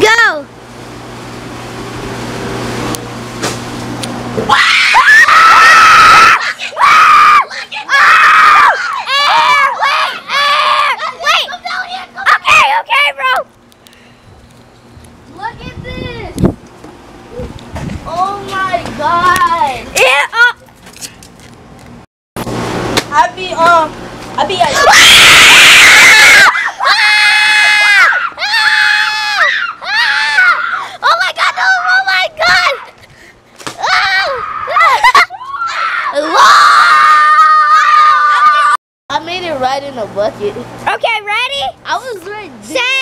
Go. I be um I be at right in the bucket. okay, ready? I was right there. Set,